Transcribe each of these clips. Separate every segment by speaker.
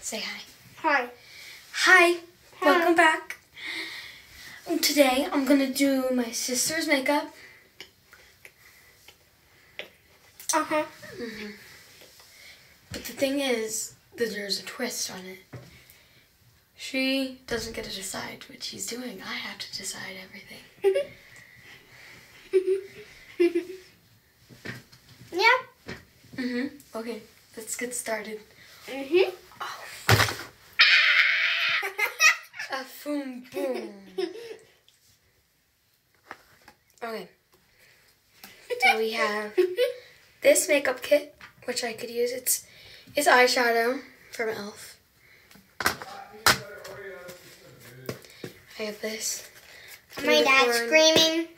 Speaker 1: Say hi.
Speaker 2: Hi.
Speaker 1: Hi.
Speaker 2: Hi.
Speaker 1: Welcome back. And Today I'm gonna do my sister's makeup.
Speaker 2: Uh huh.
Speaker 1: But the thing is that there's a twist on it. She doesn't get to decide what she's doing. I have to decide everything.
Speaker 2: yeah.
Speaker 1: Mhm. Okay. Let's get started.
Speaker 2: Mhm.
Speaker 1: A boom boom. Okay. So we have this makeup kit, which I could use. It's it's eyeshadow from Elf. I have this.
Speaker 2: My dad's screaming.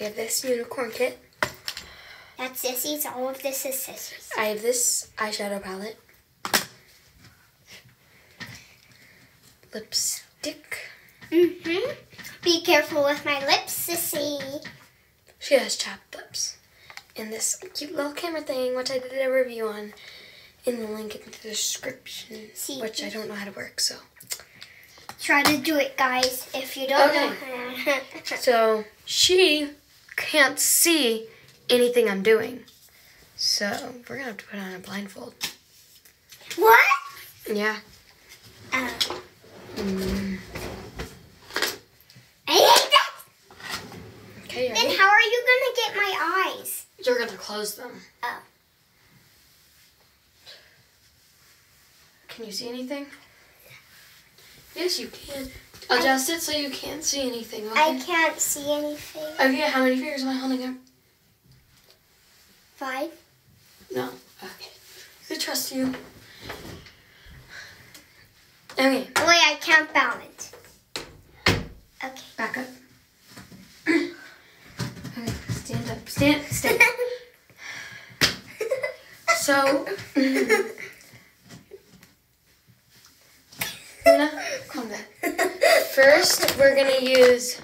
Speaker 1: We have this unicorn kit.
Speaker 2: That's Sissy's. All of this is Sissy's.
Speaker 1: I have this eyeshadow palette. Lipstick.
Speaker 2: Mhm. Be careful with my lips, Sissy.
Speaker 1: She has chapped lips. And this cute little camera thing, which I did a review on in the link in the description,
Speaker 2: See.
Speaker 1: which I don't know how to work, so.
Speaker 2: Try to do it, guys. If you don't
Speaker 1: Okay.
Speaker 2: know.
Speaker 1: So she can't see anything I'm doing. So we're gonna have to put on a blindfold.
Speaker 2: what?
Speaker 1: Yeah.
Speaker 2: Uh,
Speaker 1: Mm.
Speaker 2: I hate that.
Speaker 1: Okay,
Speaker 2: Then
Speaker 1: ready?
Speaker 2: how are you gonna get my eyes?
Speaker 1: You're gonna close them.
Speaker 2: Oh.
Speaker 1: Can you see anything? Yes, you can. Adjust it so you can't see anything. Okay.
Speaker 2: I can't see anything.
Speaker 1: Okay, how many fingers am I holding up?
Speaker 2: Five.
Speaker 1: No. Okay. I trust you. Okay,
Speaker 2: wait, I can't balance. Okay.
Speaker 1: back up. Okay, stand up. Stand, stand. So, Luna, calm down. First, we're gonna use.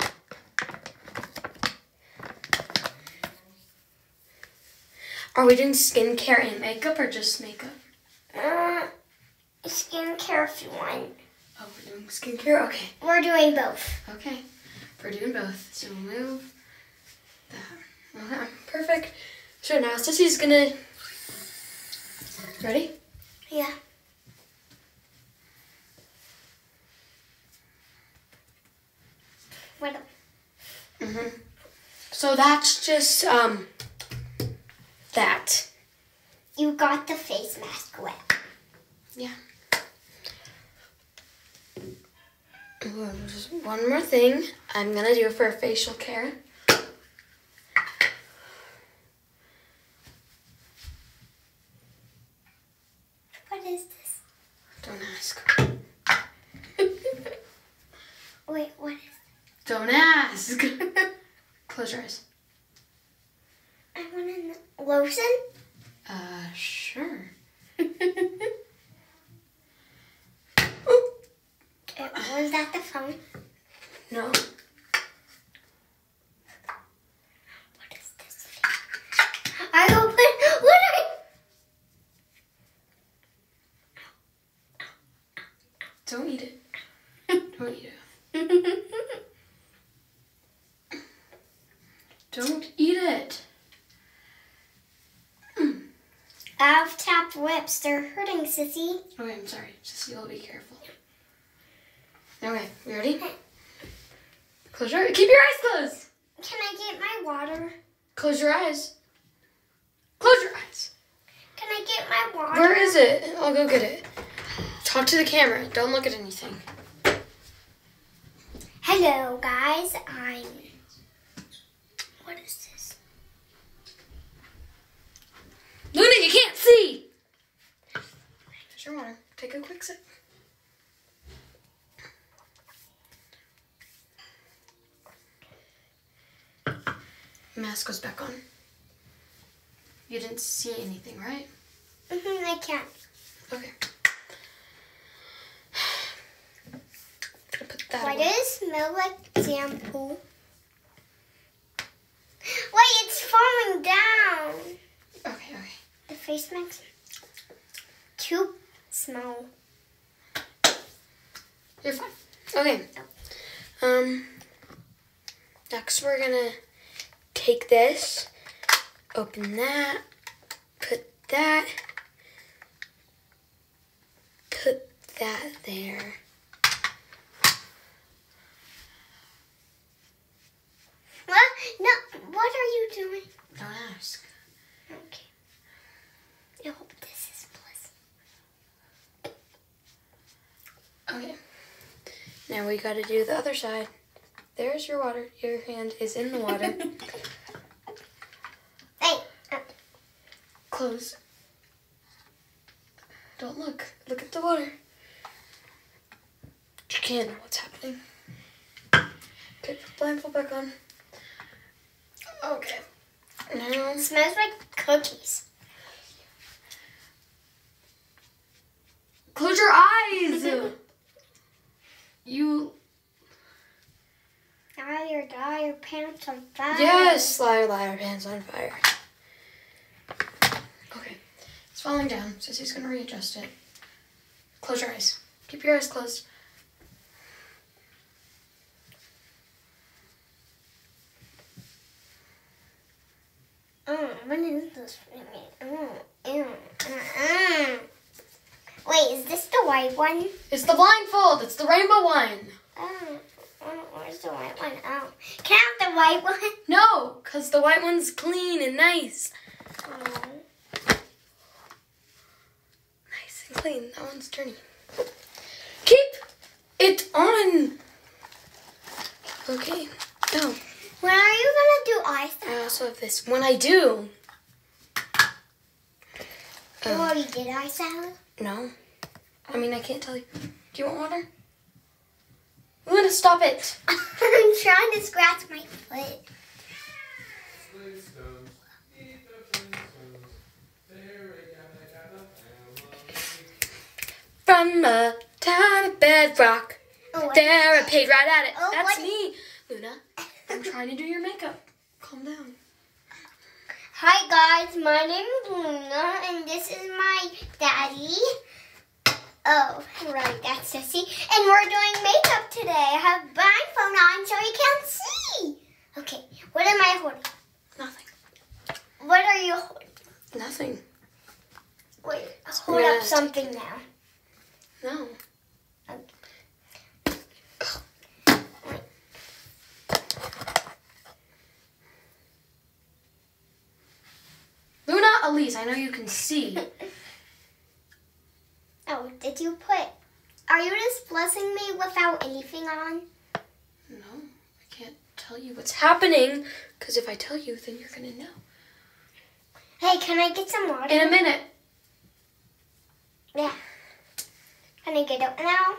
Speaker 1: Are we doing skincare and makeup or just makeup?
Speaker 2: uh, skincare if you want.
Speaker 1: Oh, we're doing skincare? Okay.
Speaker 2: We're doing both.
Speaker 1: Okay. We're doing both. So we'll move that. Okay, perfect. So now Sissy's gonna. Ready?
Speaker 2: Yeah. What?
Speaker 1: Mm-hmm. So that's just, um, that.
Speaker 2: You got the face mask wet.
Speaker 1: Yeah. Ooh, Just one more thing I'm gonna do for facial care.
Speaker 2: What is this?
Speaker 1: Don't ask.
Speaker 2: Wait, what is
Speaker 1: Don't ask. Close your eyes.
Speaker 2: I want to know. Lotion?
Speaker 1: Uh, sure.
Speaker 2: Uh, Was that the phone?
Speaker 1: No.
Speaker 2: What is this? I opened. What I?
Speaker 1: Don't eat it. Don't eat it. Don't eat it.
Speaker 2: I've tapped lips. Sissy.
Speaker 1: Okay, I'm sorry. Just you'll be careful. Okay, you ready? Close your keep your eyes closed.
Speaker 2: Can I get my water?
Speaker 1: Close your eyes. Close your eyes.
Speaker 2: Can I get my water?
Speaker 1: Where is it? I'll go get it. Talk to the camera. Don't look at anything.
Speaker 2: Hello, guys. I'm. What is this?
Speaker 1: Luna, you can't see. There's your water. Take a quick sip. Mask goes back on. You didn't see anything, right?
Speaker 2: hmm I can't.
Speaker 1: Okay. Put that
Speaker 2: Why
Speaker 1: away.
Speaker 2: does it smell like shampoo? Wait, it's falling down.
Speaker 1: Okay, okay.
Speaker 2: The face mask. Small.
Speaker 1: You're fine. Okay. Um. Next, we're gonna take this, open that, put that, put that there.
Speaker 2: What? No. What are you doing?
Speaker 1: Don't ask.
Speaker 2: Okay. I hope this is bliss.
Speaker 1: Okay. Now we gotta do the other side. There's your water. Your hand is in the water.
Speaker 2: Hey. uh,
Speaker 1: Close. Don't look. Look at the water. You can't know what's happening. Okay, put blindfold back on. Okay. Now,
Speaker 2: It smells like cookies.
Speaker 1: close your eyes. you
Speaker 2: your dye your pants on fire.
Speaker 1: yes, liar, liar, pants on fire. Okay, it's falling down. Sissy's gonna readjust it. Close your eyes. Keep your eyes closed.
Speaker 2: Mm, what is this for me? Mm, mm, mm, mm. Wait, is this the white one?
Speaker 1: It's the blindfold. It's the rainbow one.
Speaker 2: Oh, oh, where's the white one? Oh, can I have the white one?
Speaker 1: No, cause the white one's clean and nice.
Speaker 2: Oh.
Speaker 1: Nice and clean. That one's dirty. Keep it on. Okay. No.
Speaker 2: When are you gonna do eyeshadow?
Speaker 1: I also have this. When I do.
Speaker 2: You
Speaker 1: Um,
Speaker 2: already did eyeshadow?
Speaker 1: no. I mean, I can't tell you. Do you want water? Luna, stop it.
Speaker 2: I'm trying to scratch my foot.
Speaker 3: Flintstones, meet the Flintstones. They're a gathered gathered.
Speaker 1: From the town of Bedrock.
Speaker 2: Oh,
Speaker 1: There, I paid right at it.
Speaker 2: Oh,
Speaker 1: That's me. Luna, I'm trying to do your makeup. Calm down.
Speaker 2: Hi guys, my name is Luna and this is my daddy. Oh, right, that's Sissy. And we're doing makeup today. I have blindfold on so you can't see. Okay, what am I holding?
Speaker 1: Nothing.
Speaker 2: What are you holding?
Speaker 1: Nothing.
Speaker 2: Wait, hold up something now.
Speaker 1: No. Luna, Elise, I know you can see.
Speaker 2: Did you put? Are you just blessing me without anything on?
Speaker 1: No, I can't tell you what's happening, because if I tell you, then you're gonna know.
Speaker 2: Hey, can I get some water?
Speaker 1: In a minute.
Speaker 2: Yeah. Can I get up now?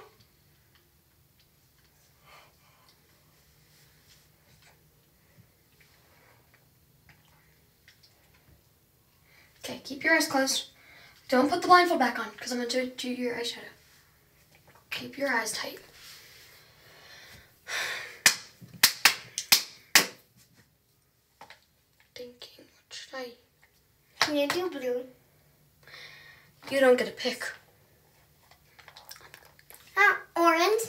Speaker 1: Okay, keep your eyes closed. Don't put the blindfold back on, because I'm gonna do, do your eyeshadow. Keep your eyes tight. Thinking, what should I?
Speaker 2: Can you do blue?
Speaker 1: You don't get a pick.
Speaker 2: Ah, orange.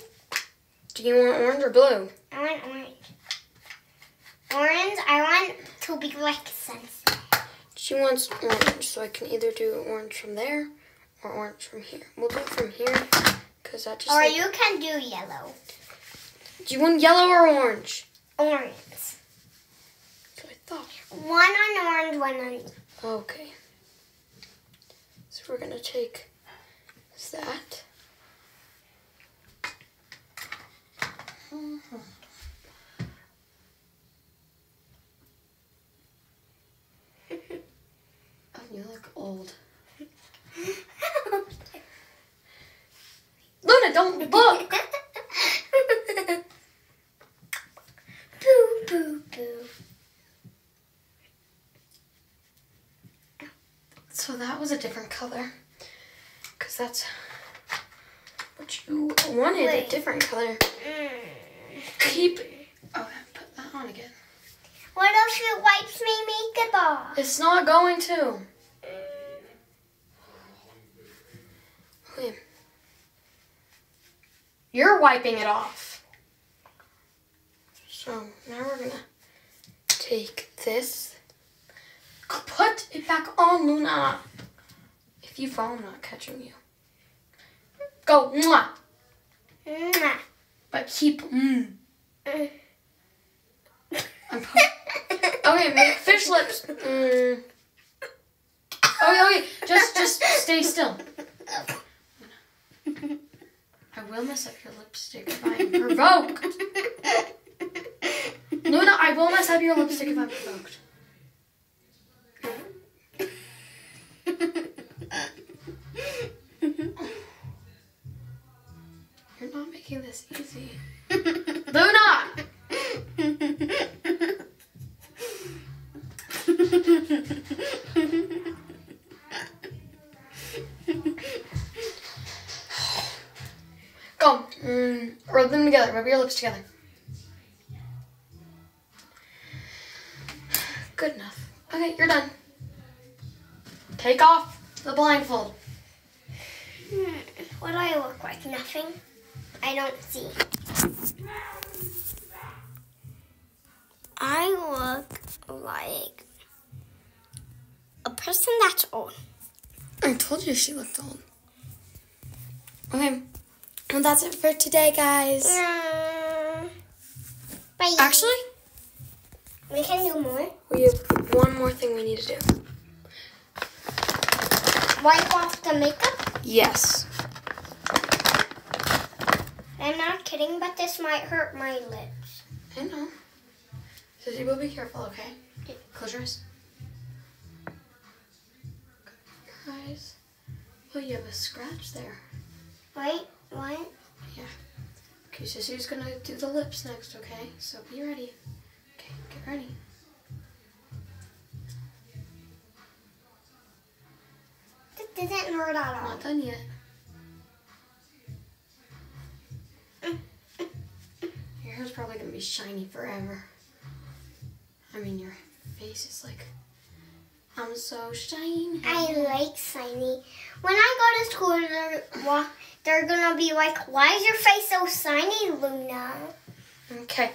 Speaker 1: Do you want orange or blue?
Speaker 2: I want orange. Orange, I want to be like sunset.
Speaker 1: She wants orange, so I can either do orange from there or orange from here. We'll do it from here, because that just.
Speaker 2: Or
Speaker 1: like-
Speaker 2: you can do yellow.
Speaker 1: Do you want yellow or orange?
Speaker 2: Orange.
Speaker 1: So I thought.
Speaker 2: One on orange, one on.
Speaker 1: Okay. So we're gonna take that. Oh, you look old. Luna,
Speaker 2: boo, boo, boo.
Speaker 1: So that was a different color. Because that's what you wanted, a different color.
Speaker 2: Mm.
Speaker 1: Keep. Oh, put that on again.
Speaker 2: What if it wipes me makeup off?
Speaker 1: It's not going to. Okay. You're wiping it off. So now we're gonna take this. Put it back on, Luna. If you fall, I'm not catching you. Go, mwah.
Speaker 2: Mwah.
Speaker 1: But keep, mm.
Speaker 2: Mm.
Speaker 1: Okay, make fish lips. Mm. Okay, okay, just, just stay still. I will mess up your lipstick if I am provoked. Luna, I will mess up your lipstick if I'm provoked. You're not making this easy. Luna! Mm, rub them together. Rub your lips together. Good enough. Okay, you're done. Take off the blindfold.
Speaker 2: Hmm, What do I look like? Nothing. I don't see. I look like a person that's old.
Speaker 1: I told you she looked old. Okay. Well, that's it for today, guys.
Speaker 2: Mm. Bye.
Speaker 1: Actually,
Speaker 2: we can do more.
Speaker 1: we have one more thing we need to do.
Speaker 2: Wipe off the makeup.
Speaker 1: Yes.
Speaker 2: I'm not kidding, but this might hurt my lips.
Speaker 1: I know. So you will be careful, okay? Close your eyes. Your eyes. Oh, you have a scratch there.
Speaker 2: Wait, Yeah.
Speaker 1: Okay, so she's gonna do the lips next, okay? So be ready. Okay, get ready.
Speaker 2: This doesn't hurt at all.
Speaker 1: Not done yet. Your hair's probably gonna be shiny forever. I mean, your face is like, I'm so shiny.
Speaker 2: I like shiny. When I go to school, they're, wa- they're gonna be like, "Why is your face so shiny, Luna?
Speaker 1: Okay,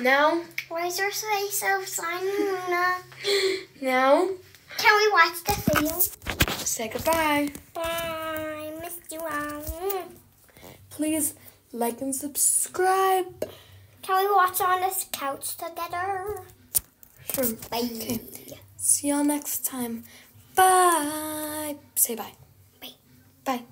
Speaker 1: now,
Speaker 2: Why is your face so shiny, Luna?"
Speaker 1: now,
Speaker 2: Can we watch the video?
Speaker 1: say goodbye.
Speaker 2: Bye, miss you all.
Speaker 1: Please like and subscribe.
Speaker 2: Can we watch on this couch together?
Speaker 1: Sure.
Speaker 2: Bye.
Speaker 1: Okay. See y'all next time. Bye. Say bye.
Speaker 2: Bye.
Speaker 1: Bye.